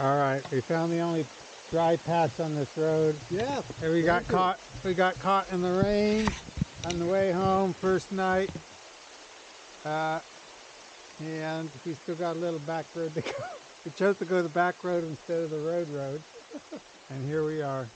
All right, we found the only dry patch on this road. Yeah. And we got caught. We got caught in the rain on the way home first night. Uh, and we still got a little back road to go. We chose to go the back road instead of the road road. and here we are.